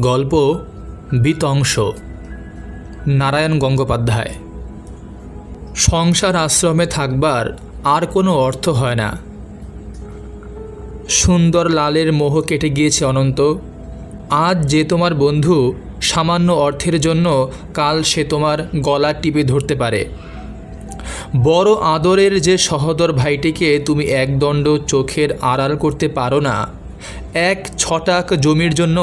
গল্প বিতংশ। নারায়ণ গঙ্গোপাধ্যায়। সংসার আশ্রমে থাকবার আর কোনো অর্থ হয় না। সুন্দর লালের মোহ কেটে গিয়েছে অনন্ত। আজ যে তোমার বন্ধু সামান্য অর্থের জন্য কাল সে তোমার গলা টিপে ধরতে পারে। বড় আদরের যে সহদর ভাইটিকে তুমি একদণ্ড চোখের আড়াল করতে পারো না, এক ছটাক জমির জন্য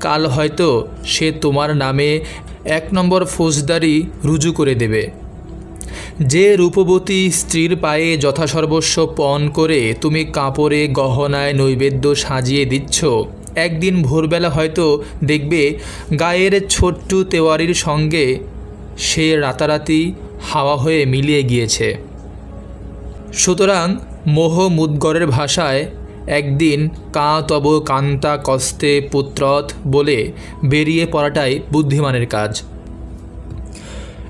কাল হয়তো সে তোমার নামে এক নম্বর ফৌজদারি রুজু করে দেবে। যে রূপবতী স্ত্রীর পায়ে যথাসর্বস্ব পণ করে তুমি কাপড়ে গহনায় নৈবেদ্য সাজিয়ে দিচ্ছ, একদিন ভোরবেলা হয়তো দেখবে গায়ের ছোট্ট তেওয়ারির সঙ্গে সে রাতারাতি হাওয়া হয়ে মিলিয়ে গিয়েছে। সুতরাং মোহ মুদ্গরের ভাষায় একদিন কা তব কান্তা কস্তে পুত্রথ বলে বেরিয়ে পড়াটাই বুদ্ধিমানের কাজ।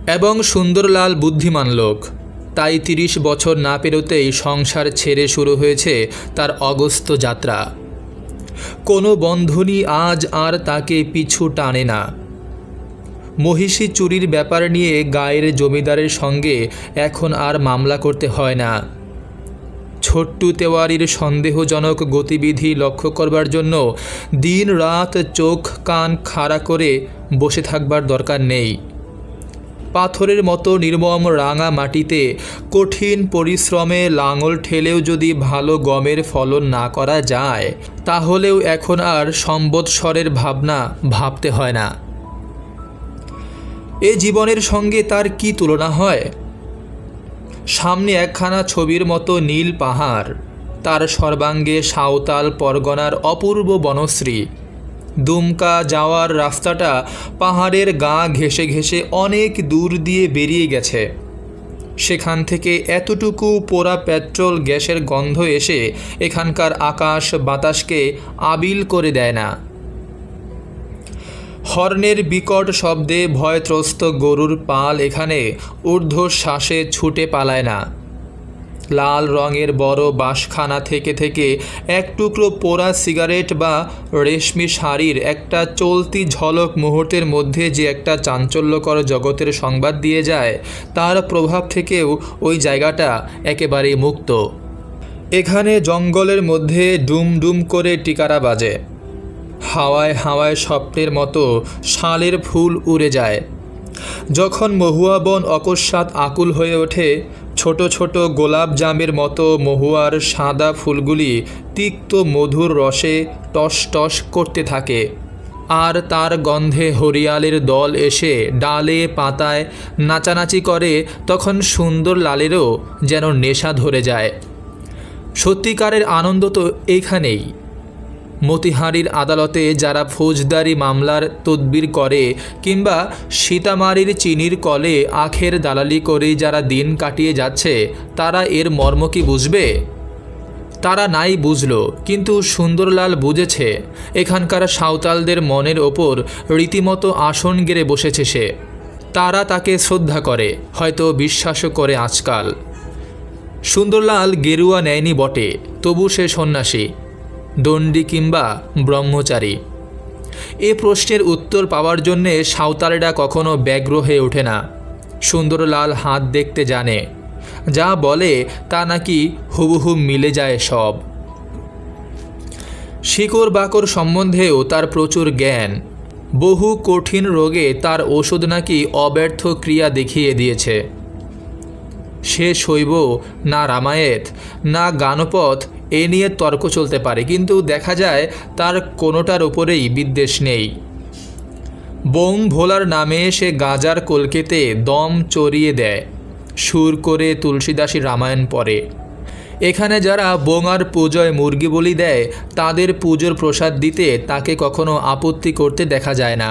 এবং সুন্দরলাল বুদ্ধিমান লোক, তাই তিরিশ বছর না পেরোতেই সংসার ছেড়ে শুরু হয়েছে তার অগস্ত যাত্রা। কোনো বন্ধনই আজ আর তাকে পিছু টানে না। মহিষী চুরির ব্যাপার নিয়ে গায়ের জমিদারের সঙ্গে এখন আর মামলা করতে হয় না। ছোট্টু তেওয়ারির সন্দেহজনক গতিবিধি লক্ষ্য করবার জন্য দিন রাত চোখ কান খাড়া করে বসে থাকবার দরকার নেই। পাথরের মতো নির্মম রাঙা মাটিতে কঠিন পরিশ্রমে লাঙল ঠেলেও যদি ভালো গমের ফলন না করা যায়, তাহলেও এখন আর সম্বৎসরের ভাবনা ভাবতে হয় না। এ জীবনের সঙ্গে তার কি তুলনা হয়? সামনে একখানা ছবির মতো নীল পাহাড়, তার সর্বাঙ্গে সাঁওতাল পরগনার অপূর্ব বনশ্রী। দুমকা যাওয়ার রাস্তাটা পাহাড়ের গা ঘেসে ঘেসে অনেক দূর দিয়ে বেরিয়ে গেছে। সেখান থেকে এতটুকু পোড়া পেট্রোল গ্যাসের গন্ধ এসে এখানকার আকাশ বাতাসকে আবিল করে দেয় না। হর্নের বিকট শব্দে ভয়ত্রস্ত গরুর পাল এখানে ঊর্ধ্বশ্বাসে ছুটে পালায় না। লাল রঙের বড় বাঁশখানা থেকে থেকে এক টুকরো পোড়া সিগারেট বা রেশমি শাড়ির একটা চলতি ঝলক মুহূর্তের মধ্যে যে একটা চাঞ্চল্যকর জগতের সংবাদ দিয়ে যায়, তার প্রভাব থেকেও ওই জায়গাটা একেবারেই মুক্ত। এখানে জঙ্গলের মধ্যে ডুম ডুম করে টিকারা বাজে। হাওয়ায় হাওয়ায় স্বপ্নের মতো শালের ফুল উড়ে যায়। যখন মহুয়া বন অকস্মাৎ আকুল হয়ে ওঠে, ছোট ছোট গোলাপ জামের মতো মহুয়ার সাদা ফুলগুলি তিক্ত মধুর রসে টস টস করতে থাকে। আর তার গন্ধে হরিয়ালের দল এসে ডালে পাতায় নাচানাচি করে, তখন সুন্দর লালেরও যেন নেশা ধরে যায়। সত্যিকারের আনন্দ তো এইখানেই মতিহারির আদালতে যারা ফৌজদারি মামলার তদবির করে কিংবা সীতামারির চিনির কলে আখের দালালি করে যারা দিন কাটিয়ে যাচ্ছে, তারা এর মর্ম কি বুঝবে? তারা নাই বুঝল, কিন্তু সুন্দরলাল বুঝেছে। এখানকার সাঁওতালদের মনের ওপর রীতিমতো আসন গেড়ে বসেছে সে। তারা তাকে শ্রদ্ধা করে, হয়তো বিশ্বাসও করে আজকাল। সুন্দরলাল গেরুয়া নেয়নি বটে, তবু সে সন্ন্যাসী। দণ্ডী কিংবা ব্রহ্মচারী। এ প্রশ্নের উত্তর পাওয়ার জন্যে সাঁওতালেরা কখনো ব্যগ্র হয়ে ওঠে না। সুন্দরলাল হাত দেখতে জানে। যা বলে তা নাকি হুবহু মিলে যায় সব। শিকড় বাকর সম্বন্ধেও তার প্রচুর জ্ঞান। বহু কঠিন রোগে তার ওষুধ নাকি অব্যর্থ ক্রিয়া দেখিয়ে দিয়েছে। সে শৈব না রামায়েত না গানপথ এ নিয়ে তর্ক চলতে পারে, কিন্তু দেখা যায় তার কোনোটার ওপরেই বিদ্বেষ নেই। বোম ভোলার নামে সে গাজার কলকেতে দম চড়িয়ে দেয়। সুর করে তুলসীদাসী রামায়ণ পড়ে। এখানে যারা বোঙার পুজোয় মুরগি বলি দেয়, তাদের পুজোর প্রসাদ দিতে তাকে কখনো আপত্তি করতে দেখা যায় না।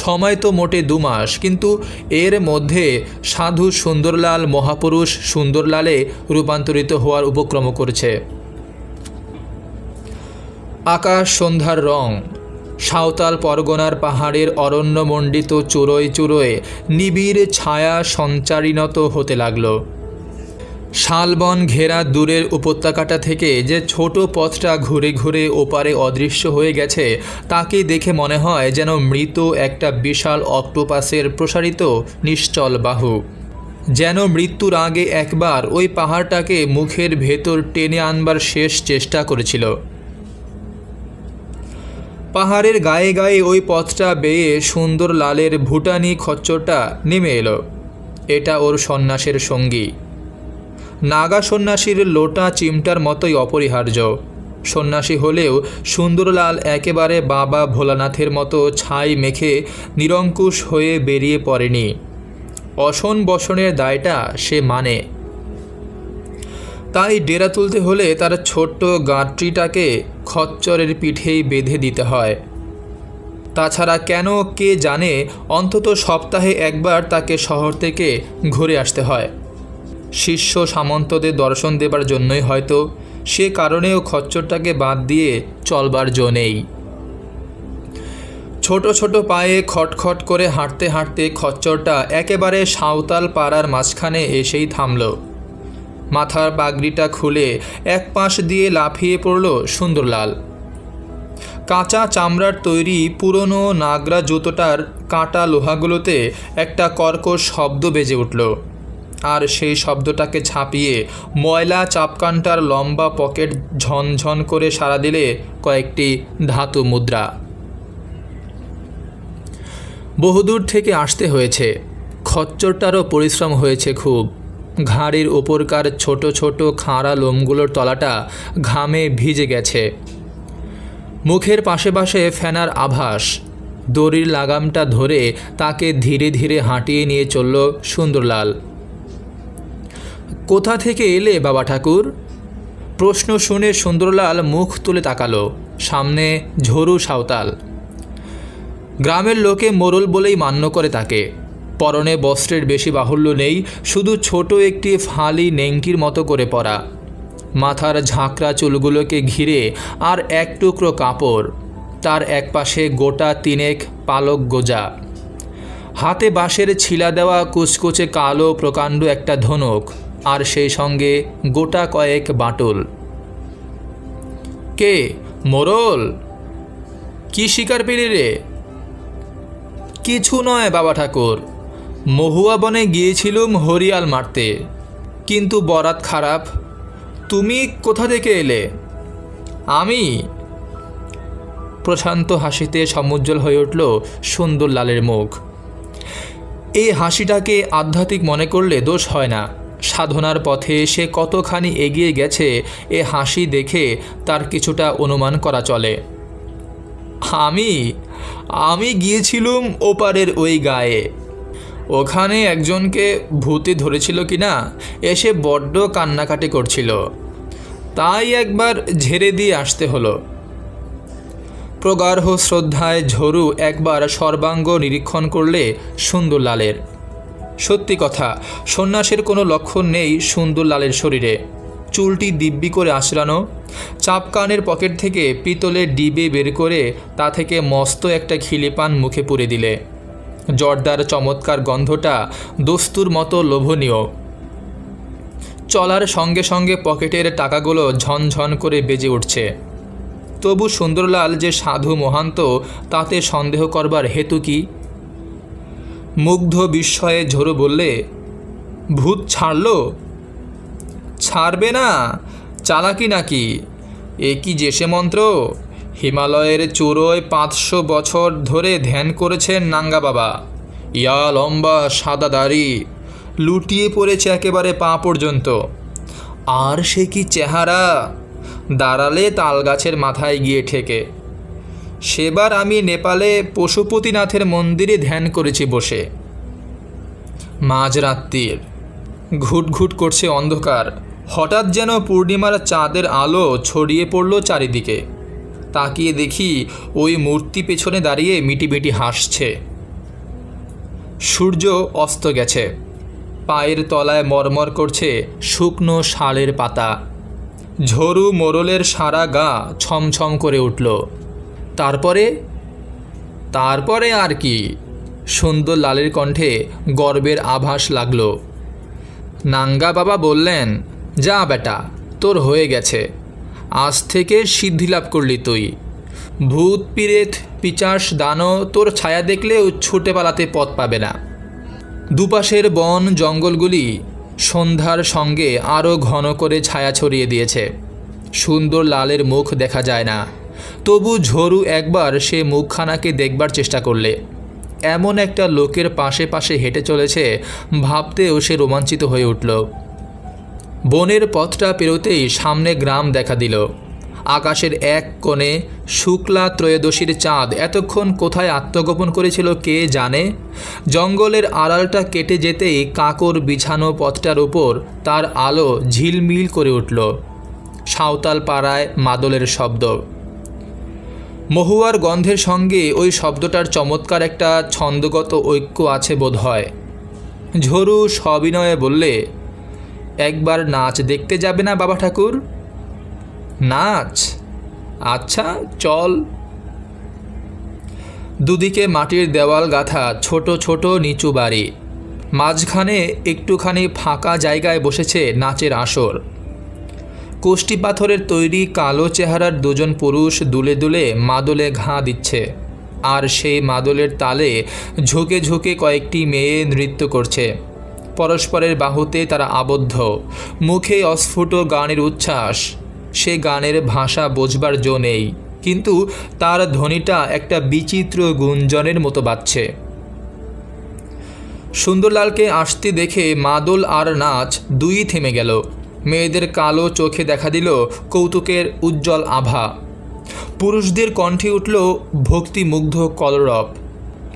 সময় তো মোটে দু মাস, কিন্তু এর মধ্যে সাধু সুন্দরলাল মহাপুরুষ সুন্দরলালে রূপান্তরিত হওয়ার উপক্রম করেছে। আকাশ সন্ধ্যার রং। সাঁওতাল পরগনার পাহাড়ের অরণ্যমণ্ডিত চুরোয় চুরোয় নিবিড় ছায়া সঞ্চারিনত হতে লাগল। শালবন ঘেরা দূরের উপত্যকাটা থেকে যে ছোট পথটা ঘুরে ঘুরে ওপারে অদৃশ্য হয়ে গেছে, তাকে দেখে মনে হয় যেন মৃত একটা বিশাল অক্টোপাসের প্রসারিত নিশ্চল বাহু। যেন মৃত্যুর আগে একবার ওই পাহাড়টাকে মুখের ভেতর টেনে আনবার শেষ চেষ্টা করেছিল। পাহাড়ের গায়ে গায়ে ওই পথটা বেয়ে সুন্দর লালের ভুটানি খচ্চরটা নেমে এলো। এটা ওর সন্ন্যাসের সঙ্গী। নাগা সন্ন্যাসীর লোটা চিমটার মতোই অপরিহার্য। সন্ন্যাসী হলেও সুন্দরলাল একেবারে বাবা ভোলানাথের মতো ছাই মেখে নিরঙ্কুশ হয়ে বেরিয়ে পড়েনি। অসন বসনের দায়টা সে মানে। তাই ডেরা তুলতে হলে তার ছোট্ট গাঁটরিটাকে খচ্চরের পিঠেই বেঁধে দিতে হয়। তাছাড়া কেন কে জানে, অন্তত সপ্তাহে একবার তাকে শহর থেকে ঘুরে আসতে হয়। শিষ্য সামন্তদের দর্শন দেবার জন্যই হয়তো সে কারণেও খচ্চরটাকে বাদ দিয়ে চলবার জো নেই। ছোট ছোট পায়ে খটখট করে হাঁটতে হাঁটতে খচ্চরটা একেবারে সাঁওতাল পাড়ার মাঝখানে এসেই থামল। মাথার পাগড়িটা খুলে এক পাশ দিয়ে লাফিয়ে পড়ল সুন্দরলাল। কাঁচা চামড়ার তৈরি পুরনো নাগরা জুতোটার কাঁটা লোহাগুলোতে একটা কর্কশ শব্দ বেজে উঠল। আর সেই শব্দটাকে ছাপিয়ে ময়লা চাপকানটার লম্বা পকেট ঝনঝন করে সারা দিলে কয়েকটি ধাতু মুদ্রা। বহুদূর থেকে আসতে হয়েছে। খচ্চরটারও পরিশ্রম হয়েছে খুব। ঘাড়ির ওপরকার ছোট ছোট খাঁড়া লোমগুলোর তলাটা ঘামে ভিজে গেছে। মুখের পাশে পাশে ফেনার আভাস, দড়ির লাগামটা ধরে তাকে ধীরে ধীরে হাঁটিয়ে নিয়ে চলল সুন্দরলাল। কোথা থেকে এলে বাবা ঠাকুর? প্রশ্ন শুনে সুন্দরলাল মুখ তুলে তাকালো, সামনে ঝরু সাঁওতাল। গ্রামের লোকে মোরল বলেই মান্য করে তাকে। পরনে বস্ত্রের বেশি বাহুল্য নেই, শুধু ছোট একটি ফালি নেংটির মতো করে পরা। মাথার ঝাঁকড়া চুলগুলোকে ঘিরে আর এক টুকরো কাপড়, তার একপাশে গোটা তিনেক পালক গোজা। হাতে বাঁশের ছিলা দেওয়া কুচকুচে কালো প্রকাণ্ড একটা ধনুক, আর সেই সঙ্গে গোটা কয়েক বাটুল। কে? মোরল? কি শিকার পেলি রে? কিছু নয়, বাবা ঠাকুর। মহুয়া বনে গিয়েছিলুম হরিয়াল মারতে। কিন্তু বরাত খারাপ। তুমি কোথা থেকে এলে? আমি? প্রশান্ত হাসিতে সমুজ্জ্বল হয়ে উঠল সুন্দর লালের মুখ। এই হাসিটাকে আধ্যাত্মিক মনে করলে দোষ হয় না। সাধনার পথে সে কতখানি এগিয়ে গেছে, এ হাসি দেখে তার কিছুটা অনুমান করা চলে। আমি? আমি গিয়েছিলুম ওপারের ওই গায়ে। ওখানে একজনকে ভূতে ধরেছিল কি না এসে বড্ড কান্নাকাটি করছিল। তাই একবার ঝেড়ে দিয়ে আসতে হলো। প্রগাঢ় শ্রদ্ধায় ঝরু একবার সর্বাঙ্গ নিরীক্ষণ করলে সুন্দরলালের। সত্যি কথা, সন্ন্যাসের কোনো লক্ষণ নেই সুন্দরলালের শরীরে। চুলটি দিব্যি করে আঁচড়ানো চাপকানের পকেট থেকে পিতলের ডিবে বের করে তা থেকে মস্ত একটা খিলিপান মুখে পুরে দিলে। জর্দার চমৎকার গন্ধটা দস্তুর মতো লোভনীয়। চলার সঙ্গে সঙ্গে পকেটের টাকাগুলো ঝনঝন করে বেজে উঠছে। তবু সুন্দরলাল যে সাধু মহান্ত, তাতে সন্দেহ করবার হেতু কি? মুগ্ধ বিস্ময়ে ঝোড়ো বললে, ভূত ছাড়ল? ছাড়বে না? চালাকি নাকি? এ কি যেসে মন্ত্র? হিমালয়ের চূড়োয় পাঁচশো বছর ধরে ধ্যান করেছেন নাঙ্গা বাবা। ইয়া লম্বা সাদা দাড়ি, লুটিয়ে পড়েছে একেবারে পা পর্যন্ত। আর সে কি চেহারা? দাঁড়ালে তাল গাছের মাথায় গিয়ে ঠেকে। সেবার আমি নেপালে পশুপতিনাথের মন্দিরে ধ্যান করেছি বসে। মাঝরাত্রির, ঘুটঘুট করছে অন্ধকার। হঠাৎ যেন পূর্ণিমার চাঁদের আলো ছড়িয়ে পড়ল চারিদিকে। তাকিয়ে দেখি ওই মূর্তি পেছনে দাঁড়িয়ে মিটিমিটি হাসছে। সূর্য অস্ত গেছে। পায়ের তলায় মরমর করছে শুকনো শালের পাতা। ঝরু মোরলের সারা গা ছমছম করে উঠল। তারপরে? তারপরে আর কি? সুন্দর লালের কণ্ঠে গর্বের আভাস লাগল। নাঙ্গা বাবা বললেন, যা বেটা, তোর হয়ে গেছে। আজ থেকে সিদ্ধি লাভ করলি তুই। ভূত পিরেত পিচাস দানো তোর ছায়া দেখলেও ছুটে পালাতে পথ পাবে না। দুপাশের বন জঙ্গলগুলি সন্ধ্যার সঙ্গে আরও ঘন করে ছায়া ছড়িয়ে দিয়েছে। সুন্দর লালের মুখ দেখা যায় না। তবু ঝরু একবার সে মুখখানাকে দেখবার চেষ্টা করলে। এমন একটা লোকের পাশে পাশে হেঁটে চলেছে, ভাবতেও সে রোমাঞ্চিত হয়ে উঠল। বনের পথটা পেরোতেই সামনে গ্রাম দেখা দিল। আকাশের এক কোণে শুক্লা ত্রয়োদশীর চাঁদ। এতক্ষণ কোথায় আত্মগোপন করেছিল কে জানে? জঙ্গলের আড়ালটা কেটে যেতেই কাকর বিছানো পথটার উপর তার আলো ঝিলমিল করে উঠল। সাঁওতাল পাড়ায় মাদলের শব্দ। মহুয়ার গন্ধের সঙ্গে ওই শব্দটার চমৎকার একটা ছন্দগত ঐক্য আছে বোধ হয় ঝরু সবিনয়ে বললে একবার নাচ দেখতে যাবে না বাবা ঠাকুর? নাচ? আচ্ছা চল। দুদিকে মাটির দেওয়াল গাঁথা ছোট ছোট নিচু বাড়ি। মাঝখানে একটুখানি ফাঁকা জায়গায় বসেছে নাচের আসর। কোষ্টি পাথরের তৈরি কালো চেহারার দুজন পুরুষ দুলে দুলে মাদলে ঘা দিচ্ছে। আর সেই মাদলের তালে ঝুঁকে ঝুঁকে কয়েকটি মেয়ে নৃত্য করছে। পরস্পরের বাহুতে তারা আবদ্ধ। মুখে অস্ফুট গানের উচ্ছ্বাস। সে গানের ভাষা বোঝবার জো নেই। কিন্তু তার ধ্বনিটা একটা বিচিত্র গুঞ্জনের মতো বাজছে। সুন্দরলালকে আসতে দেখে মাদল আর নাচ দুই থেমে গেল। মেয়েদের কালো চোখে দেখা দিল কৌতুকের উজ্জ্বল আভা। পুরুষদের কণ্ঠে উঠল ভক্তিমুগ্ধ কলরব।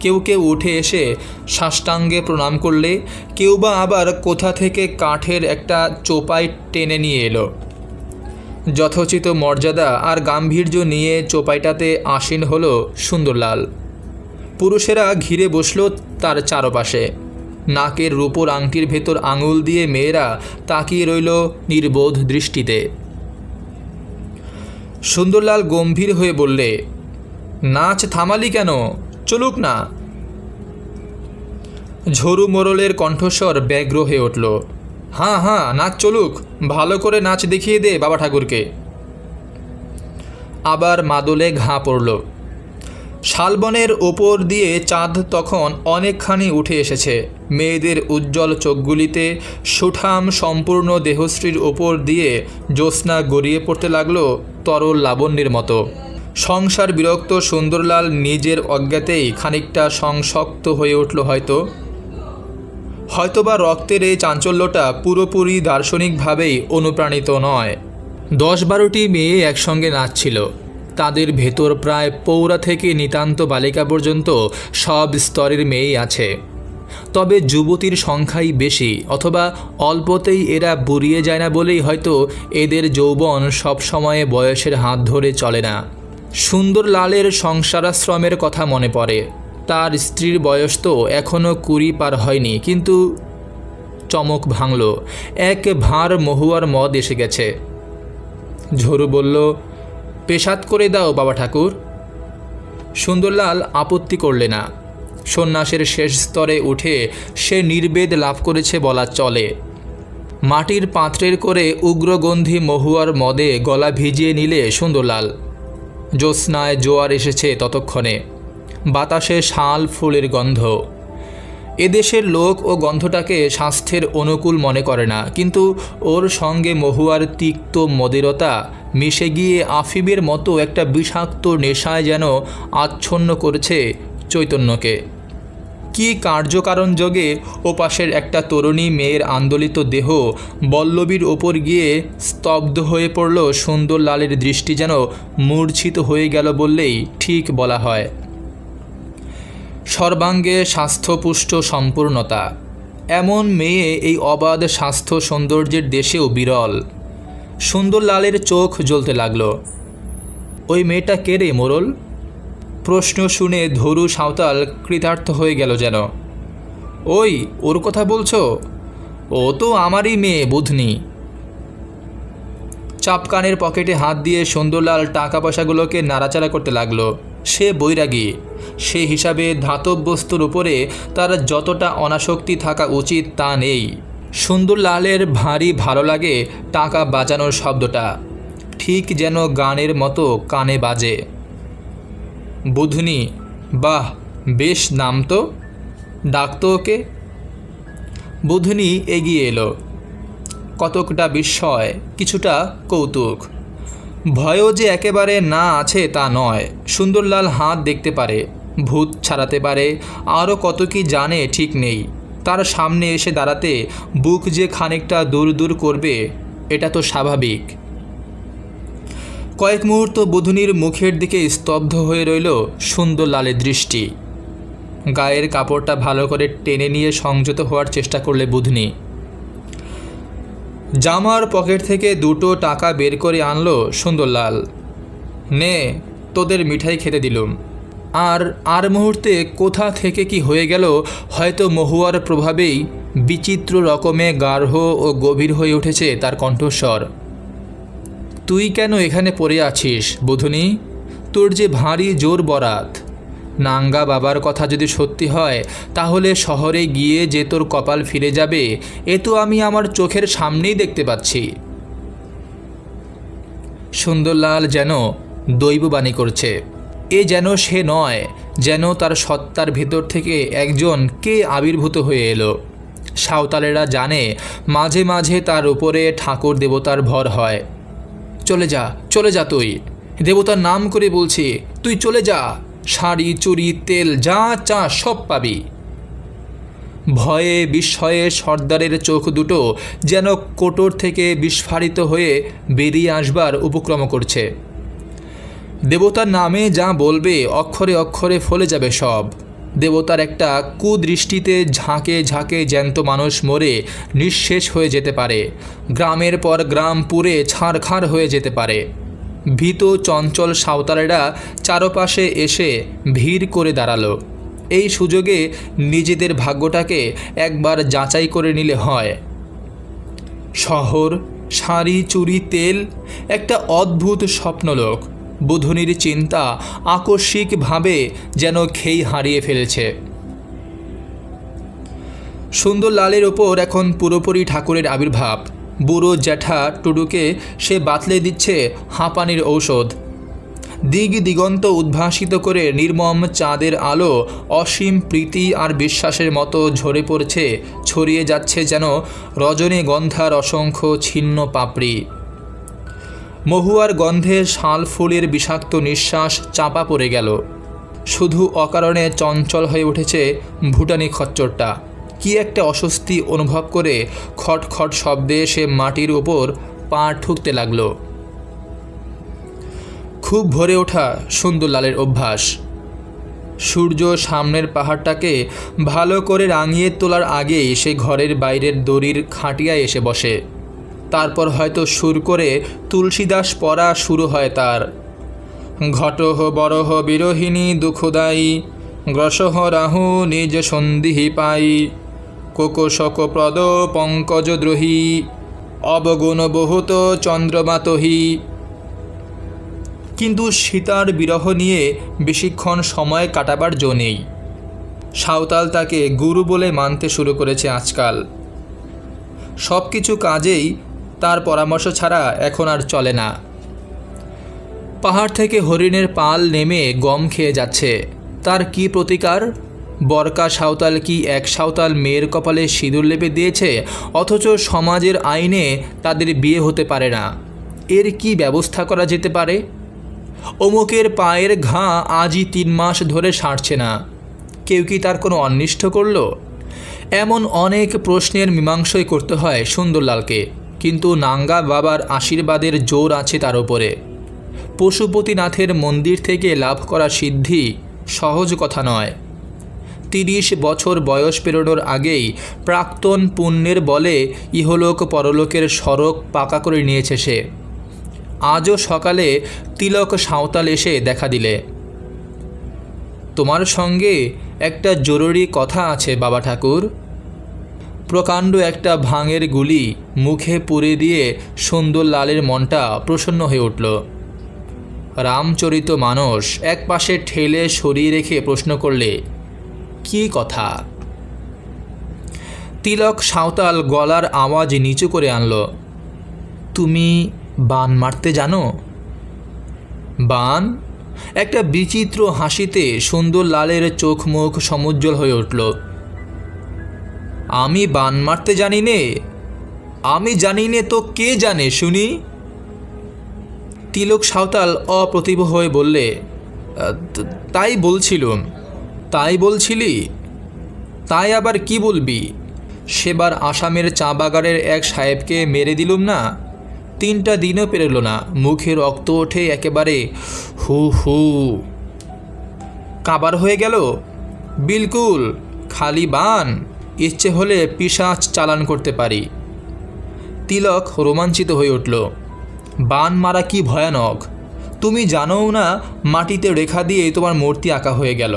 কেউ কেউ উঠে এসে সাষ্টাঙ্গে প্রণাম করলে, কেউ বা আবার কোথা থেকে কাঠের একটা চোপাই টেনে নিয়ে এলো। যথোচিত মর্যাদা আর গাম্ভীর্য নিয়ে চোপাইটাতে আসীন হলো সুন্দরলাল। পুরুষেরা ঘিরে বসল তার চারপাশে। নাকের রূপোর আংটির ভেতর আঙুল দিয়ে মেয়েরা তাকিয়ে রইল নির্বোধ দৃষ্টিতে। সুন্দরলাল গম্ভীর হয়ে বললে, নাচ থামালি কেন? চলুক না। ঝরু মোরলের কণ্ঠস্বর ব্যগ্র হয়ে উঠল। হাঁ হাঁ, নাচ চলুক, ভালো করে নাচ দেখিয়ে দে বাবা ঠাকুরকে। আবার মাদলে ঘা পড়ল। শালবনের ওপর দিয়ে চাঁদ তখন অনেকখানি উঠে এসেছে। মেয়েদের উজ্জ্বল চোখগুলিতে সুঠাম সম্পূর্ণ দেহশ্রীর ওপর দিয়ে জ্যোৎস্না গড়িয়ে পড়তে লাগল তরল লাবণ্যের মতো। সংসার বিরক্ত সুন্দরলাল নিজের অজ্ঞাতেই খানিকটা সংশক্ত হয়ে উঠল হয়তো। হয়তোবা রক্তের এই চাঞ্চল্যটা পুরোপুরি দার্শনিকভাবেই অনুপ্রাণিত নয়। দশ বারোটি মেয়ে একসঙ্গে নাচছিল। তাদের ভেতর প্রায় পৌরা থেকে নিতান্ত বালিকা পর্যন্ত সব স্তরের মেয়েই আছে। তবে যুবতীর সংখ্যাই বেশি, অথবা অল্পতেই এরা বুড়িয়ে যায় না বলেই হয়তো এদের যৌবন সব সময়ে বয়সের হাত ধরে চলে না। সুন্দর লালের সংসারাশ্রমের কথা মনে পড়ে। তার স্ত্রীর বয়স তো এখনও কুড়ি পার হয়নি, কিন্তু চমক ভাঙল। এক ভাঁড় মহুয়ার মদ এসে গেছে। ঝরু বলল, পেশাদ করে দাও বাবা ঠাকুর। সুন্দরলাল আপত্তি করলে না। সন্ন্যাসের শেষ স্তরে উঠে সে নির্বেদ লাভ করেছে বলা চলে। মাটির পাত্রের করে উগ্রগন্ধি মহুয়ার মদে গলা ভিজিয়ে নিলে সুন্দরলাল জ্যোৎস্নায় জোয়ার এসেছে ততক্ষণে। বাতাসে শাল ফুলের গন্ধ। এদেশের লোক ও গন্ধটাকে স্বাস্থ্যের অনুকূল মনে করে না, কিন্তু ওর সঙ্গে মহুয়ার তিক্ত মদিরতা মিশে গিয়ে আফিমের মতো একটা বিষাক্ত নেশায় যেন আচ্ছন্ন করেছে চৈতন্যকে। কি কার্যকারণ যোগে ওপাশের একটা তরুণী মেয়ের আন্দোলিত দেহ বল্লবীর ওপর গিয়ে স্তব্ধ হয়ে পড়ল সুন্দর লালের দৃষ্টি যেন মূর্ছিত হয়ে গেল বললেই ঠিক বলা হয়। সর্বাঙ্গে স্বাস্থ্যপুষ্ট সম্পূর্ণতা। এমন মেয়ে এই অবাধ স্বাস্থ্য সৌন্দর্যের দেশেও বিরল। সুন্দর লালের চোখ জ্বলতে লাগল। ওই মেয়েটা কে রে মোরল? প্রশ্ন শুনে ধরু সাঁওতাল কৃতার্থ হয়ে গেল যেন। ওই, ওর কথা বলছো? ও তো আমারই মেয়ে, বুধনি। চাপকানের পকেটে হাত দিয়ে সুন্দরলাল টাকা পয়সাগুলোকে নাড়াচাড়া করতে লাগল। সে বৈরাগী। সে হিসাবে ধাতব বস্তুর উপরে তার যতটা অনাসক্তি থাকা উচিত তা নেই। সুন্দরলালের ভারী ভালো লাগে টাকা বাজানোর শব্দটা। ঠিক যেন গানের মতো কানে বাজে। বুধনি, বাহ, বেশ নাম তো, ডাকতো ওকে? বুধনি এগিয়ে এলো। কতকটা বিস্ময়, কিছুটা কৌতুক। ভয়ও যে একেবারে না আছে তা নয়, সুন্দরলাল হাত দেখতে পারে, ভূত ছাড়াতে পারে, আরও কত কি জানে ঠিক নেই। তার সামনে এসে দাঁড়াতে বুক যে খানিকটা দূর দূর করবে, এটা তো স্বাভাবিক। কয়েক মুহূর্ত বুধুনির মুখের দিকে স্তব্ধ হয়ে রইল সুন্দর লালের দৃষ্টি। গায়ের কাপড়টা ভালো করে টেনে নিয়ে সংযত হওয়ার চেষ্টা করলে বুধনি। জামার পকেট থেকে দুটো টাকা বের করে আনলো সুন্দরলাল নে, তোদের মিঠাই খেতে দিলুম। আর আর মুহূর্তে কোথা থেকে কি হয়ে গেল হয়তো মহুয়ার প্রভাবেই বিচিত্র রকমে গাঢ় ও গভীর হয়ে উঠেছে তার কণ্ঠস্বর। তুই কেন এখানে পড়ে আছিস, বুধুনি? তোর যে ভারী জোর বরাত। নাঙ্গা বাবার কথা যদি সত্যি হয়, তাহলে শহরে গিয়ে যে তোর কপাল ফিরে যাবে, এ তো আমি আমার চোখের সামনেই দেখতে পাচ্ছি। সুন্দরলাল যেন দৈববাণী করছে, এ যেন সে নয়, যেন তার সত্তার ভেতর থেকে একজন কে আবির্ভূত হয়ে এলো। সাঁওতালেরা জানে, মাঝে মাঝে তার উপরে ঠাকুর দেবতার ভর হয়। চলে যা চলে যা তুই। দেবতার নাম করে বলছি, তুই চলে যা। শাড়ি চুরি তেল, যা চা, সব পাবি। ভয়ে, বিস্ময়ে সর্দারের চোখ দুটো যেন কোটর থেকে বিস্ফারিত হয়ে বেরিয়ে আসবার উপক্রম করছে। দেবতার নামে যা বলবে, অক্ষরে অক্ষরে ফলে যাবে সব। দেবতার একটা কুদৃষ্টিতে ঝাঁকে ঝাঁকে জ্যান্ত মানুষ মরে নিঃশেষ হয়ে যেতে পারে। গ্রামের পর গ্রাম পুরে ছাড়খাড় হয়ে যেতে পারে। ভীত চঞ্চল সাঁওতালেরা চারপাশে এসে ভিড় করে দাঁড়াল। এই সুযোগে নিজেদের ভাগ্যটাকে একবার যাচাই করে নিলে হয়। শহর, শাড়ি চুরি তেল, একটা অদ্ভুত স্বপ্নলোক। বুধনির চিন্তা আকস্মিকভাবে যেন খেই হারিয়ে ফেলেছে। সুন্দর লালের ওপর এখন পুরোপুরি ঠাকুরের আবির্ভাব। বুড়ো জ্যাঠা টুডুকে সে বাতলে দিচ্ছে হাঁপানির ঔষধ। দিগ দিগন্ত উদ্ভাসিত করে নির্মম চাঁদের আলো অসীম প্রীতি আর বিশ্বাসের মতো ঝরে পড়ছে, ছড়িয়ে যাচ্ছে যেন রজনীগন্ধার অসংখ্য ছিন্ন পাপড়ি। মহুয়ার গন্ধে শাল ফুলের বিষাক্ত নিঃশ্বাস চাপা পড়ে গেল। শুধু অকারণে চঞ্চল হয়ে উঠেছে ভুটানি খচ্চরটা। কি একটা অস্বস্তি অনুভব করে খটখট শব্দে সে মাটির ওপর পা ঠুকতে লাগল। খুব ভরে ওঠা সুন্দরলালের অভ্যাস। সূর্য সামনের পাহাড়টাকে ভালো করে রাঙিয়ে তোলার আগেই সে ঘরের বাইরের দড়ির খাটিয়ায় এসে বসে। তারপর হয়তো সুর করে তুলসীদাস পড়া শুরু হয় তার। ঘটহ বরহ বিরোহিণী দুঃখদায়ী, গ্রসহ রাহু নিজ সন্দিহি পাই, কোকোশক প্রদ পঙ্কজদ্রোহী অবগুণ বহুত চন্দ্রমাতহী কিন্তু সীতার বিরহ নিয়ে বেশিক্ষণ সময় কাটাবার জো নেই। সাঁওতাল তাকে গুরু বলে মানতে শুরু করেছে আজকাল। সব কিছু কাজেই তার পরামর্শ ছাড়া এখন আর চলে না। পাহাড় থেকে হরিণের পাল নেমে গম খেয়ে যাচ্ছে। তার কি প্রতিকার? বরকা সাঁওতাল কি এক সাঁওতাল মেয়ের কপালে সিঁদুর লেপে দিয়েছে, অথচ সমাজের আইনে তাদের বিয়ে হতে পারে না। এর কি ব্যবস্থা করা যেতে পারে? অমুকের পায়ের ঘা আজই তিন মাস ধরে সারছে না। কেউ কি তার কোনো অনিষ্ট করল? এমন অনেক প্রশ্নের মীমাংসই করতে হয় সুন্দরলালকে। কিন্তু নাঙ্গা বাবার আশীর্বাদের জোর আছে তার ওপরে পশুপতিনাথের মন্দির থেকে লাভ করা সিদ্ধি সহজ কথা নয়। তিরিশ বছর বয়স পেরোনোর আগেই প্রাক্তন পুণ্যের বলে ইহলোক পরলোকের সড়ক পাকা করে নিয়েছে সে। আজও সকালে তিলক সাঁওতাল এসে দেখা দিলে। তোমার সঙ্গে একটা জরুরি কথা আছে, বাবা ঠাকুর। প্রকাণ্ড একটা ভাঙের গুলি মুখে পুরে দিয়ে সুন্দর লালের মনটা প্রসন্ন হয়ে উঠল। রামচরিত মানুষ এক পাশে ঠেলে সরিয়ে রেখে প্রশ্ন করলে, কি কথা? তিলক সাঁওতাল গলার আওয়াজ নিচু করে আনল, তুমি বান মারতে জানো? বান একটা বিচিত্র হাসিতে সুন্দর লালের চোখ মুখ সমুজ্জ্বল হয়ে উঠল। আমি বান মারতে জানি নে। আমি জানি নে তো কে জানে, শুনি। তিলক সাঁওতাল অপ্রতিভ হয়ে বললে তাই বলছিলুম, তাই বলছিলি? তাই আবার কি বলবি? সেবার আসামের চা বাগানের এক সাহেবকে মেরে দিলুম না? তিনটা দিনও পেরোলো না, মুখে রক্ত ওঠে একেবারে হু হু। কাবার হয়ে গেল? বিলকুল, খালি বান। ইচ্ছে হলে পিসাচ চালান করতে পারি। তিলক রোমাঞ্চিত হয়ে উঠল, বান মারা কি ভয়ানক? তুমি জানোও না মাটিতে রেখা দিয়ে তোমার মূর্তি আঁকা হয়ে গেল।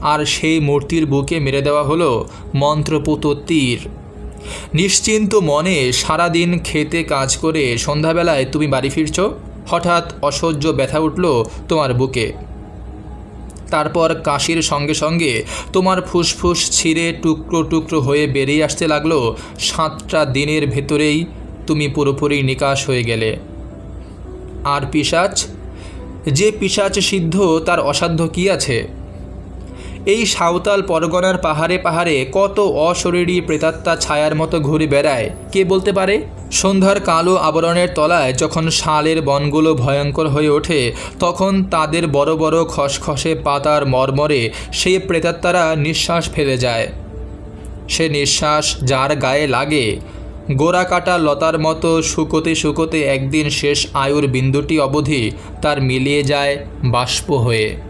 আর সেই মূর্তির বুকে মেরে দেওয়া হলো মন্ত্রপুত তীর। নিশ্চিন্ত মনে সারাদিন খেতে কাজ করে সন্ধ্যাবেলায় তুমি বাড়ি ফিরছ? হঠাৎ অসহ্য ব্যথা উঠল তোমার বুকে। তারপর কাশির সঙ্গে সঙ্গে তোমার ফুসফুস ছিঁড়ে টুকরো টুকরো হয়ে বেরিয়ে আসতে লাগল। সাতটা দিনের ভেতরেই তুমি পুরোপুরি নিকাশ হয়ে গেলে। আর পিসাচ যে পিসাচ সিদ্ধ, তার অসাধ্য কি আছে? এই সাঁওতাল পরগনার পাহাড়ে পাহাড়ে কত অশরীরী প্রেতাত্মা ছায়ার মতো ঘুরে বেড়ায়, কে বলতে পারে? সন্ধ্যার কালো আবরণের তলায় যখন শালের বনগুলো ভয়ঙ্কর হয়ে ওঠে, তখন তাদের বড় বড় খসখসে পাতার মর্মরে সেই প্রেতাত্মারা নিঃশ্বাস ফেলে যায়। সে নিঃশ্বাস যার গায়ে লাগে। গোড়া কাটা লতার মতো শুকোতে শুকোতে একদিন শেষ আয়ুর বিন্দুটি অবধি তার মিলিয়ে যায় বাষ্প হয়ে।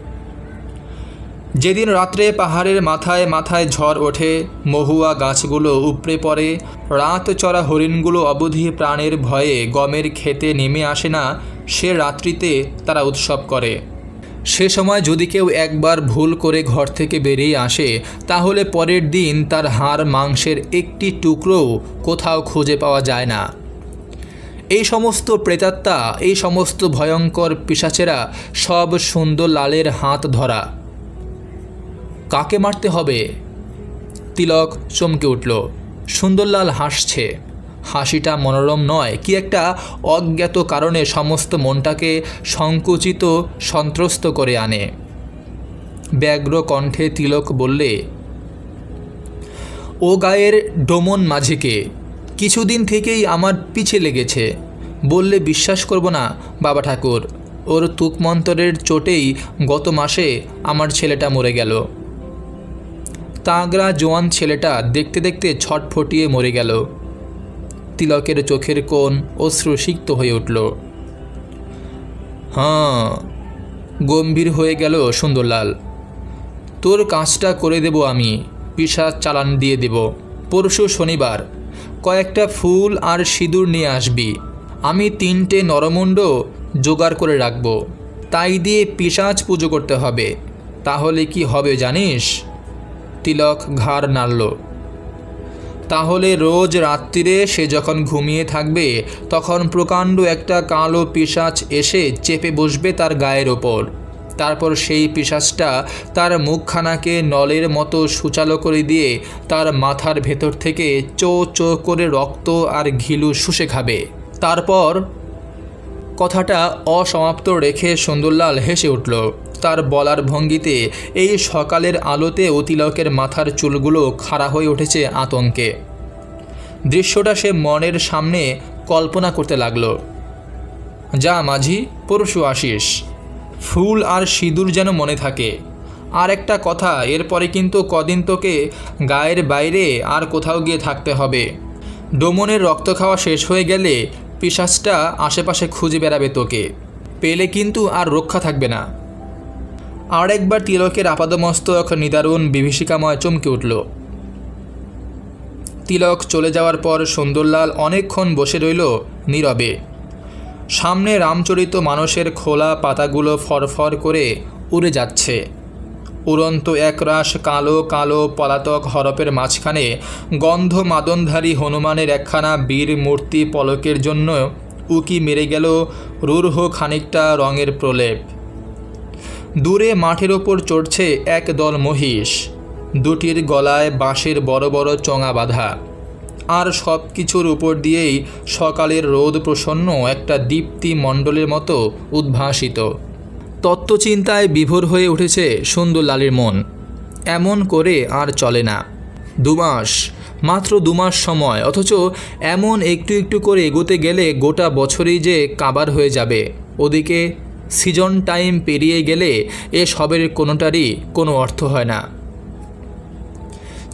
যেদিন রাত্রে পাহাড়ের মাথায় মাথায় ঝড় ওঠে, মহুয়া গাছগুলো উপড়ে পড়ে, রাত চড়া হরিণগুলো অবধি প্রাণের ভয়ে গমের খেতে নেমে আসে না, সে রাত্রিতে তারা উৎসব করে। সে সময় যদি কেউ একবার ভুল করে ঘর থেকে বেরিয়ে আসে, তাহলে পরের দিন তার হাড় মাংসের একটি টুকরোও কোথাও খুঁজে পাওয়া যায় না। এই সমস্ত প্রেতাত্মা, এই সমস্ত ভয়ঙ্কর পিসাচেরা সব সুন্দর লালের হাত ধরা। কাকে মারতে হবে? তিলক চমকে উঠল। সুন্দরলাল হাসছে। হাসিটা মনোরম নয়, কি একটা অজ্ঞাত কারণে সমস্ত মনটাকে সংকুচিত, সন্ত্রস্ত করে আনে। ব্যগ্র কণ্ঠে তিলক বললে, ও গায়ের ডোমন মাঝিকে, কিছুদিন থেকেই আমার পিছে লেগেছে। বললে বিশ্বাস করব না, বাবা ঠাকুর। ওর তুকমন্তরের চোটেই গত মাসে আমার ছেলেটা মরে গেল। তাগড়া জোয়ান ছেলেটা দেখতে দেখতে ছটফটিয়ে মরে গেল। তিলকের চোখের কোণ অশ্রুসিক্ত হয়ে উঠল। হ্যাঁ গম্ভীর হয়ে গেল সুন্দরলাল। তোর কাজটা করে দেব আমি, পিসাজ চালান দিয়ে দেব। পরশু শনিবার কয়েকটা ফুল আর সিঁদুর নিয়ে আসবি। আমি তিনটে নরমুণ্ড জোগাড় করে রাখব। তাই দিয়ে পিসাজ পুজো করতে হবে। তাহলে কি হবে জানিস? তিলক ঘাড় নাড়ল। তাহলে রোজ রাত্রিরে সে যখন ঘুমিয়ে থাকবে, তখন প্রকাণ্ড একটা কালো পিসাচ এসে চেপে বসবে তার গায়ের ওপর। তারপর সেই পিসাচটা তার মুখখানাকে নলের মতো সুচালো করে দিয়ে তার মাথার ভেতর থেকে চো চো করে রক্ত আর ঘিলু শুষে খাবে। তারপর কথাটা অসমাপ্ত রেখে সুন্দরলাল হেসে উঠল। তার বলার ভঙ্গিতে এই সকালের আলোতে অতিলকের মাথার চুলগুলো খাড়া হয়ে উঠেছে আতঙ্কে। দৃশ্যটা সে মনের সামনে কল্পনা করতে লাগল। যা মাঝি, পরশু আসিস। ফুল আর সিঁদুর যেন মনে থাকে। আর একটা কথা, এরপরে কিন্তু কদিন তোকে গায়ের বাইরে আর কোথাও গিয়ে থাকতে হবে। ডোমনের রক্ত খাওয়া শেষ হয়ে গেলে পিসাসটা আশেপাশে খুঁজে বেড়াবে তোকে। পেলে কিন্তু আর রক্ষা থাকবে না। আর একবার তিলকের আপাদমস্তক নিদারুণ বিভীষিকাময় চমকে উঠল। তিলক চলে যাওয়ার পর সুন্দরলাল অনেকক্ষণ বসে রইল নীরবে। সামনে রামচরিত মানুষের খোলা পাতাগুলো ফরফর করে উড়ে যাচ্ছে। উড়ন্ত একরাশ কালো কালো পলাতক হরপের মাঝখানে গন্ধ মাদনধারী হনুমানের একখানা বীর মূর্তি পলকের জন্য উকি মেরে গেল রূঢ় খানিকটা রঙের প্রলেপ। দূরে মাঠের ওপর চড়ছে এক দল মহিষ। দুটির গলায় বাঁশের বড় বড় চোঙা বাঁধা। আর সব কিছুর উপর দিয়েই সকালের রোদ প্রসন্ন একটা দীপ্তি মণ্ডলের মতো উদ্ভাসিত। তত্ত্বচিন্তায় বিভোর হয়ে উঠেছে সুন্দরলালের মন। এমন করে আর চলে না। দুমাস, মাত্র দুমাস সময়, অথচ এমন একটু একটু করে এগোতে গেলে গোটা বছরই যে কাবার হয়ে যাবে। ওদিকে সিজন টাইম পেরিয়ে গেলে এ সবের কোনোটারই কোনো অর্থ হয় না।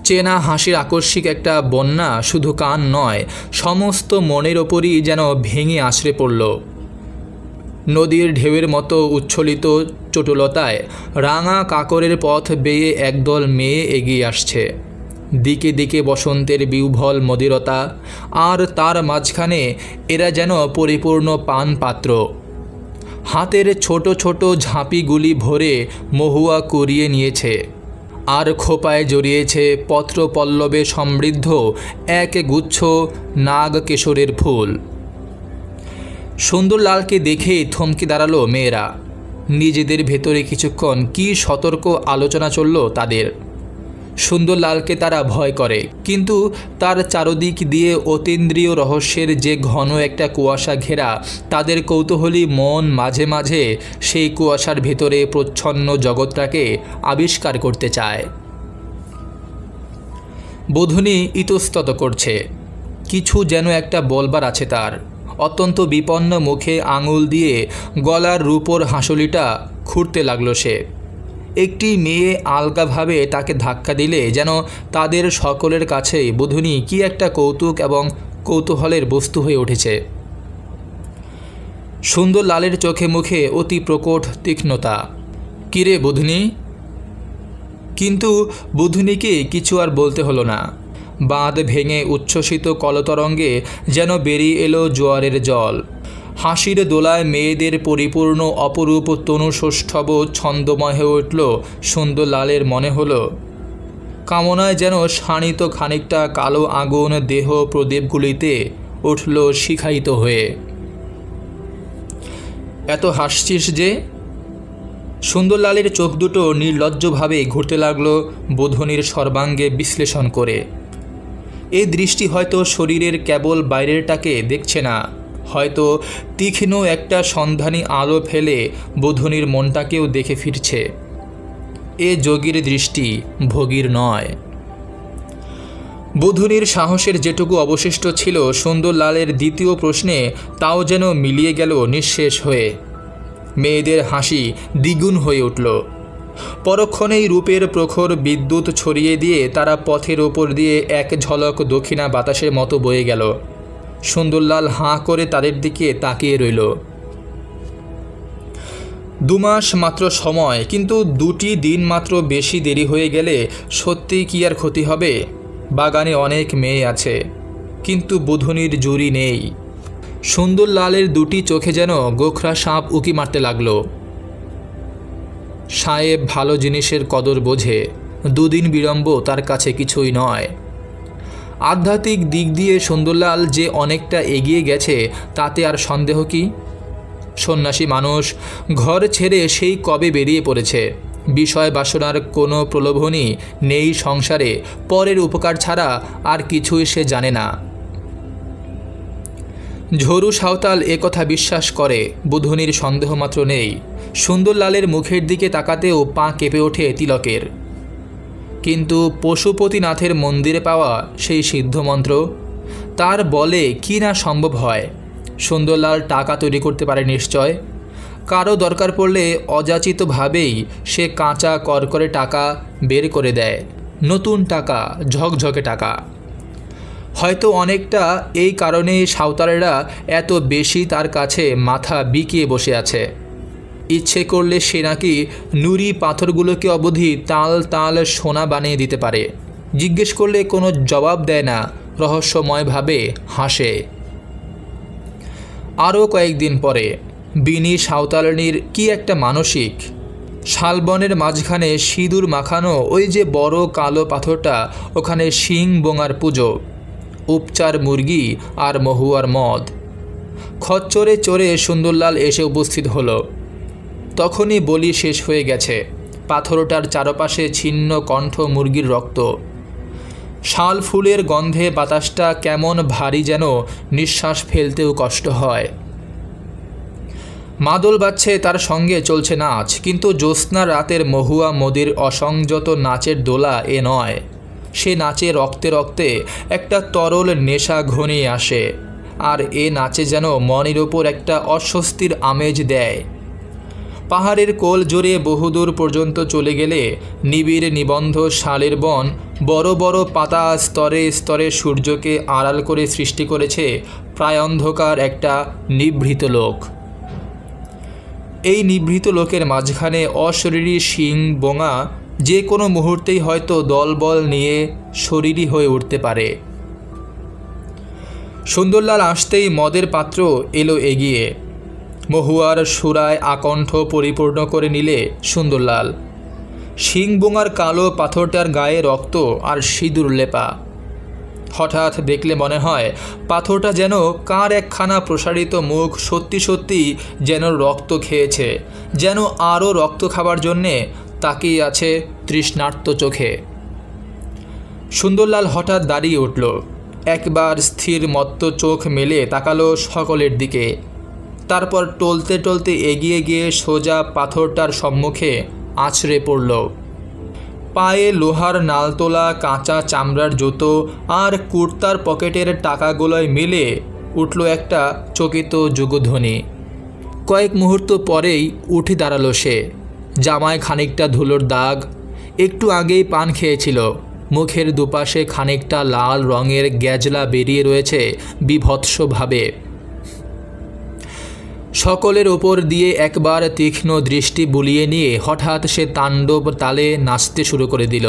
চেনা হাসির আকস্মিক একটা বন্যা শুধু কান নয়, সমস্ত মনের ওপরই যেন ভেঙে আছড়ে পড়ল। নদীর ঢেউয়ের মতো উচ্ছলিত চটুলতায় রাঙা কাকরের পথ বেয়ে একদল মেয়ে এগিয়ে আসছে। দিকে দিকে বসন্তের বিউভল মদিরতা, আর তার মাঝখানে এরা যেন পরিপূর্ণ পান পাত্র হাতের ছোট ছোট ঝাঁপিগুলি ভরে মহুয়া কুড়িয়ে নিয়েছে। আর খোপায় জড়িয়েছে পত্র পল্লবে সমৃদ্ধ এক গুচ্ছ নাগ কেশরের ফুল সুন্দরলালকে দেখেই থমকে দাঁড়াল মেয়েরা। নিজেদের ভেতরে কিছুক্ষণ কি সতর্ক আলোচনা চলল তাদের। সুন্দরলালকে তারা ভয় করে। কিন্তু তার চারদিক দিয়ে অতীন্দ্রিয় রহস্যের যে ঘন একটা কুয়াশা ঘেরা, তাদের কৌতূহলী মন মাঝে মাঝে সেই কুয়াশার ভেতরে প্রচ্ছন্ন জগৎটাকে আবিষ্কার করতে চায়। বোধুনি ইতস্তত করছে। কিছু যেন একটা বলবার আছে তার। অত্যন্ত বিপন্ন মুখে আঙুল দিয়ে গলার রূপোর হাঁসলিটা খুঁড়তে লাগল সে। একটি মেয়ে আলগাভাবে তাকে ধাক্কা দিলে যেন তাদের সকলের কাছেই বুধুনি, কি একটা কৌতুক এবং কৌতূহলের বস্তু হয়ে উঠেছে? সুন্দর লালের চোখে মুখে অতি প্রকট তীক্ষ্ণতা। কিরে বুধনি? কিন্তু বুধুনিকে কিছু আর বলতে হলো না। বাঁধ ভেঙে উচ্ছ্বসিত কলতরঙ্গে যেন বেরিয়ে এলো জোয়ারের জল। হাসির দোলায় মেয়েদের পরিপূর্ণ অপরূপ তনুষষ্ঠব ছন্দময় হয়ে উঠল সুন্দর লালের মনে হলো। কামনায় যেন শানিত খানিকটা কালো আগুন দেহ প্রদীপগুলিতে উঠল শিখায়িত হয়ে। এত হাসছিস যে? সুন্দরলালের চোখ দুটো নির্লজ্জভাবে ঘুরতে লাগল বোধনির সর্বাঙ্গে বিশ্লেষণ করে। এই দৃষ্টি হয়তো শরীরের কেবল বাইরেরটাকে দেখছে না। হয়তো তীক্ষ্ণ একটা সন্ধানী আলো ফেলে বোধনির মনটাকেও দেখে ফিরছে। এ যোগীর দৃষ্টি ভোগীর নয়। বুধুনির সাহসের যেটুকু অবশিষ্ট ছিল সুন্দরলালের দ্বিতীয় প্রশ্নে তাও যেন মিলিয়ে গেল নিঃশেষ হয়ে। মেয়েদের হাসি দ্বিগুণ হয়ে উঠল। পরক্ষণেই রূপের প্রখর বিদ্যুৎ ছড়িয়ে দিয়ে তারা পথের ওপর দিয়ে এক ঝলক দক্ষিণা বাতাসের মতো বয়ে গেল। সুন্দরলাল হাঁ করে তাদের দিকে তাকিয়ে রইল। দুমাস মাত্র সময়, কিন্তু দুটি দিন মাত্র বেশি দেরি হয়ে গেলে সত্যি কি আর ক্ষতি হবে? বাগানে অনেক মেয়ে আছে, কিন্তু বুধনির জুরি নেই। সুন্দর লালের দুটি চোখে যেন গোখরা সাপ উকি মারতে লাগল। সাহেব ভালো জিনিসের কদর বোঝে, দুদিন বিড়ম্ব তার কাছে কিছুই নয়। আধ্যাত্মিক দিক দিয়ে সুন্দরলাল যে অনেকটা এগিয়ে গেছে, তাতে আর সন্দেহ কি? সন্ন্যাসী মানুষ, ঘর ছেড়ে সেই কবে বেরিয়ে পড়েছে? বিষয় বাসনার কোনো প্রলোভনই নেই সংসারে, পরের উপকার ছাড়া আর কিছুই সে জানে না। ঝরু সাঁওতাল কথা বিশ্বাস করে, বুধনির সন্দেহমাত্র নেই। সুন্দরলালের মুখের দিকে তাকাতেও পা কেঁপে ওঠে তিলকের। কিন্তু পশুপতিনাথের মন্দিরে পাওয়া সেই সিদ্ধমন্ত্র তার বলে কি না সম্ভব হয়? সুন্দরলাল টাকা তৈরি করতে পারে নিশ্চয়। কারও দরকার পড়লে অযাচিতভাবেই সে কাঁচা করকরে টাকা বের করে দেয়। নতুন টাকা, ঝকঝকে টাকা। হয়তো অনেকটা এই কারণে সাঁওতালেরা এত বেশি তার কাছে মাথা বিকিয়ে বসে আছে। ইচ্ছে করলে সে নাকি নুড়ি পাথরগুলোকে অবধি তাল তাল সোনা বানিয়ে দিতে পারে। জিজ্ঞেস করলে কোনো জবাব দেয় না, রহস্যময়ভাবে হাসে। আরও কয়েকদিন পরে, বিনি সাঁওতালনির কি একটা মানসিক, শালবনের মাঝখানে সিঁদুর মাখানো ওই যে বড় কালো পাথরটা, ওখানে শিং বোঙার পুজো, উপচার মুরগি আর মহুয়ার মদ। খচ্চরে চড়ে সুন্দরলাল এসে উপস্থিত হলো। তখনই বলি শেষ হয়ে গেছে। পাথরটার চারপাশে ছিন্ন কণ্ঠ মুরগির রক্ত। শাল ফুলের গন্ধে বাতাসটা কেমন ভারী যেন নিঃশ্বাস ফেলতেও কষ্ট হয়। মাদল বাজছে তার সঙ্গে চলছে নাচ, কিন্তু জ্যোৎস্না রাতের মহুয়া মদির অসংযত নাচের দোলা এ নয়। সে নাচে রক্তে রক্তে একটা তরল নেশা ঘনিয়ে আসে, আর এ নাচে যেন মনের ওপর একটা অস্বস্তির আমেজ দেয়। পাহাড়ের কোল জোরে বহুদূর পর্যন্ত চলে গেলে নিবিড় নিবন্ধ শালের বন বড় বড় পাতা স্তরে স্তরে সূর্যকে আড়াল করে সৃষ্টি করেছে প্রায় অন্ধকার একটা নিভৃত লোক। এই নিভৃত লোকের মাঝখানে অশরীরী শিং, বোঙা যে কোনো মুহূর্তেই হয়তো দলবল নিয়ে শরীরই হয়ে উঠতে পারে। সুন্দরলাল আসতেই মদের পাত্র এলো এগিয়ে। মহুয়ার সুরায় আকণ্ঠ পরিপূর্ণ করে নিলে সুন্দরলাল শিংবোঙার কালো পাথরটার গায়ে রক্ত আর সিঁদুর লেপা। হঠাৎ দেখলে মনে হয় পাথরটা যেন কার একখানা প্রসারিত মুখ সত্যি সত্যি যেন রক্ত খেয়েছে, যেন আরও রক্ত খাবার জন্যে তাকিয়ে আছে তৃষ্ণার্ত চোখে। সুন্দরলাল হঠাৎ দাঁড়িয়ে উঠল। একবার স্থির মত্ত চোখ মেলে তাকালো সকলের দিকে। তারপর টলতে টলতে এগিয়ে গিয়ে সোজা পাথরটার সম্মুখে আছড়ে পড়ল। পায়ে লোহার নালতোলা, কাঁচা চামড়ার জুতো আর কুর্তার পকেটের টাকাগুলোয় মিলে উঠল একটা চকিত যুগধ্বনি। কয়েক মুহূর্ত পরেই উঠে দাঁড়াল সে। জামায় খানিকটা ধুলোর দাগ, একটু আগেই পান খেয়েছিল। মুখের দুপাশে খানিকটা লাল রঙের গ্যাজলা বেরিয়ে রয়েছে বিভৎসভাবে। সকলের ওপর দিয়ে একবার তীক্ষ্ণ দৃষ্টি বুলিয়ে নিয়ে হঠাৎ সে তাণ্ডব তালে নাচতে শুরু করে দিল।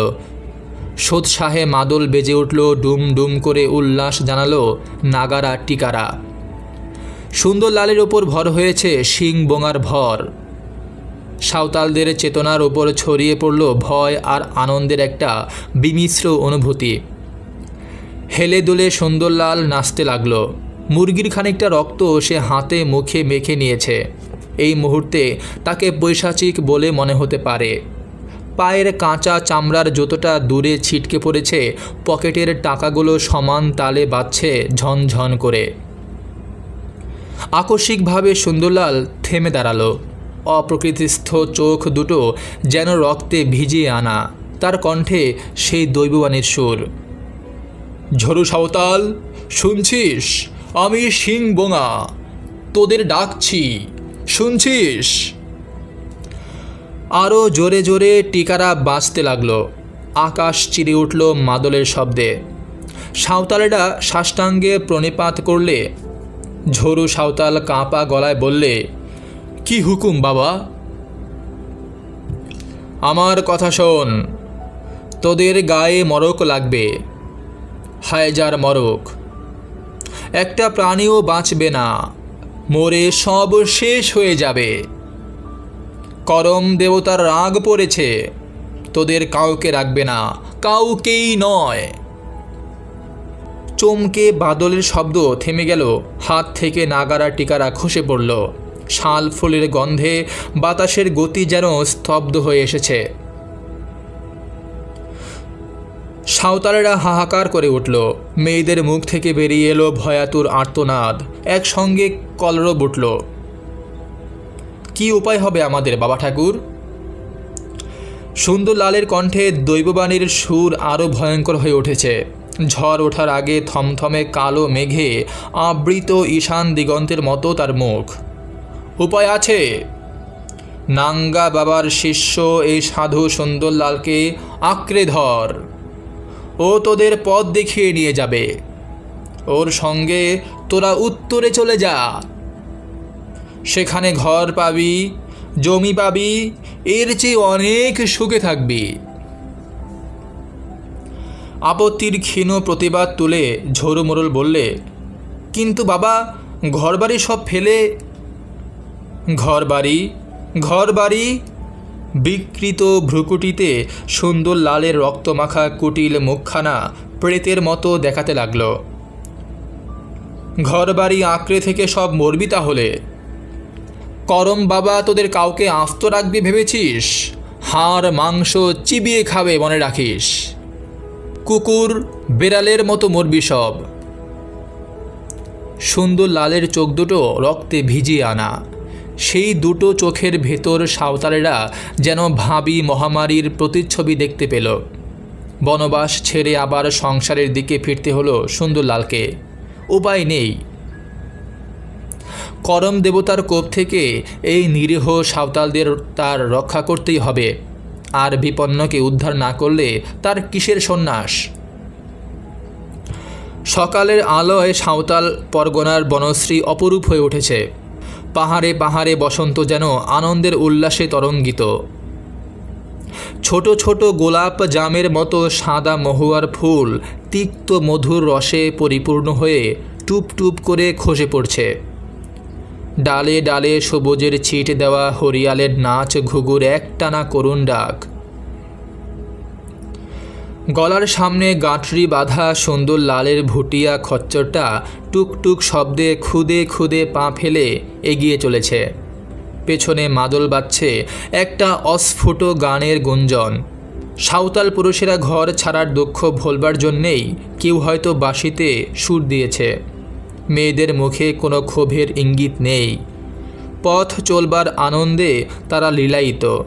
সোৎসাহে মাদল বেজে উঠল, ডুম ডুম করে উল্লাস জানালো নাগারা টিকারা। সুন্দর লালের ওপর ভর হয়েছে শিং বোঙার ভর। সাঁওতালদের চেতনার ওপর ছড়িয়ে পড়ল ভয় আর আনন্দের একটা বিমিশ্র অনুভূতি। হেলে দুলে সুন্দরলাল নাচতে লাগল। মুরগির খানিকটা রক্ত সে হাতে মুখে মেখে নিয়েছে। এই মুহূর্তে তাকে বৈশাচিক বলে মনে হতে পারে। পায়ের কাঁচা চামড়ার জুতোটা দূরে ছিটকে পড়েছে, পকেটের টাকাগুলো সমান তালে বাজছে ঝনঝন করে। আকস্মিকভাবে সুন্দরলাল থেমে দাঁড়াল। অপ্রকৃতিস্থ চোখ দুটো যেন রক্তে ভিজিয়ে আনা, তার কণ্ঠে সেই দৈববাণীর সুর। ঝরু সাঁওতাল, শুনছিস? আমি সিং বোঙা। তোদের ডাকছি। শুনছিস? আরও জোরে জোরে টিকারা বাঁচতে লাগল। আকাশ চিরে উঠল মাদলের শব্দে। সাঁওতালেরা সাষ্টাঙ্গে প্রণিপাত করলে, ঝরু সাঁওতাল কাঁপা গলায় বললে, কি হুকুম বাবা? আমার কথা শোন। তোদের গায়ে মরক লাগবে। হায়জার মরক। একটা প্রাণীও বাঁচবে না। মরে সব শেষ হয়ে যাবে। করম দেবতার রাগ পড়েছে। তোদের কাউকে রাখবে না, কাউকেই নয়। চমকে বাদলের শব্দ থেমে গেল। হাত থেকে নাগারা টিকারা খসে পড়ল। শাল ফুলের গন্ধে বাতাসের গতি যেন স্তব্ধ হয়ে এসেছে। সাঁওতালেরা হাহাকার করে উঠল। মেয়েদের মুখ থেকে বেরিয়ে এলো ভয়াতুর আর্তনাদ। একসঙ্গে কলরব উঠল। কি উপায় হবে আমাদের, বাবা ঠাকুর? সুন্দর লালের কণ্ঠে দৈববাণীর সুর আরও ভয়ঙ্কর হয়ে উঠেছে। ঝড় ওঠার আগে থমথমে কালো মেঘে আবৃত ঈশান দিগন্তের মতো তার মুখ। উপায় আছে? নাঙ্গা বাবার শিষ্য এই সাধু সুন্দরলালকে আঁকড়ে ধর। ও তোদের পথ দেখিয়ে নিয়ে যাবে। ওর সঙ্গে তোরা উত্তরে চলে যা। সেখানে ঘর পাবি, জমি পাবি, এর চেয়ে অনেক সুখে থাকবি। আপত্তির ক্ষীণ প্রতিবাদ তুলে ঝোড়ো মোড়ল বললে, কিন্তু বাবা, ঘরবাড়ি সব ফেলে। ঘরবাড়ি ঘরবাড়ি বিকৃত ভ্রুকুটিতে সুন্দর লালের রক্তমাখা কুটিল মুখখানা প্রেতের মতো দেখাতে লাগল। ঘরবাড়ি আঁকড়ে থেকে সব মরবি তাহলে? করম বাবা, তোদের কাউকে আস্ত রাখবি ভেবেছিস? হাড়, মাংস চিবিয়ে খাবে মনে রাখিস। কুকুর, বেড়ালের মতো মরবি সব। সুন্দর লালের চোখ দুটো রক্তে ভিজিয়ে আনা। সেই দুটো চোখের ভেতর সাঁওতালেরা যেন ভাবি মহামারীর প্রতিচ্ছবি দেখতে পেল। বনবাস ছেড়ে আবার সংসারের দিকে ফিরতে হলো সুন্দরলালকে। উপায় নেই। করম দেবতার কোপ থেকে এই নিরীহ সাঁওতালদের তার রক্ষা করতেই হবে। আর বিপন্নকে উদ্ধার না করলে তার কিসের সন্ন্যাস? সকালের আলোয় সাঁওতাল পরগনার বনশ্রী অপরূপ হয়ে উঠেছে। পাহাড়ে পাহাড়ে বসন্ত যেন আনন্দের উল্লাসে তরঙ্গিত। ছোট ছোট গোলাপ জামের মতো সাদা মহুয়ার ফুল তিক্ত মধুর রসে পরিপূর্ণ হয়ে টুপ টুপ করে খসে পড়ছে। ডালে ডালে সবুজের ছিট দেওয়া হরিয়ালের নাচ ঘুঘুর একটানা করুণ ডাক। গলার সামনে গাঁটরি বাঁধা সুন্দর লালের ভুটিয়া খচ্চরটা টুকটুক শব্দে খুদে খুদে পা ফেলে এগিয়ে চলেছে। পেছনে মাদল বাজছে একটা অস্ফুট গানের গুঞ্জন। সাঁওতাল পুরুষেরা ঘর ছাড়ার দক্ষ ভোলবার জন্যেই কেউ হয়তো বাঁশিতে সুর দিয়েছে। মেয়েদের মুখে কোনো ক্ষোভের ইঙ্গিত নেই। পথ চলবার আনন্দে তারা লীলায়িত।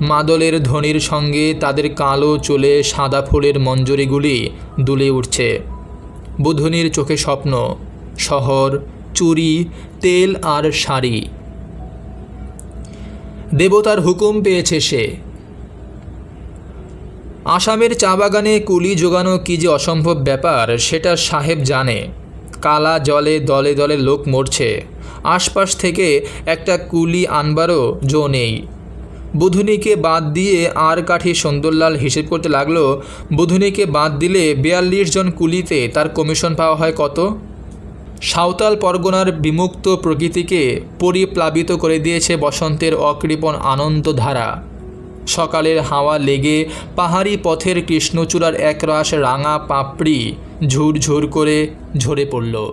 মাদলের ধ্বনির সঙ্গে তাদের কালো চুলে সাদা ফুলের মঞ্জরিগুলি দুলে উঠছে। বুধনির চোখে স্বপ্ন, শহর, চুরি, তেল আর শাড়ি। দেবতার হুকুম পেয়েছে সে। আসামের চা বাগানে কুলি জোগানো কী যে অসম্ভব ব্যাপার, সেটা সাহেব জানে। কালা জলে দলে দলে লোক মরছে। আশপাশ থেকে একটা কুলি আনবারও জো নেই। বুধুনিকে বাদ দিয়ে আর কাঠি সুন্দরলাল হিসেব করতে লাগল। বুধুনিকে বাদ দিলে বিয়াল্লিশ জন কুলিতে তার কমিশন পাওয়া হয় কত? সাঁওতাল পরগনার বিমুক্ত প্রকৃতিকে পরিপ্লাবিত করে দিয়েছে বসন্তের অকৃপণ আনন্দধারা। সকালের হাওয়া লেগে পাহাড়ি পথের কৃষ্ণচূড়ার একরাশ রাঙা পাপড়ি ঝুরঝুর করে ঝরে পড়ল।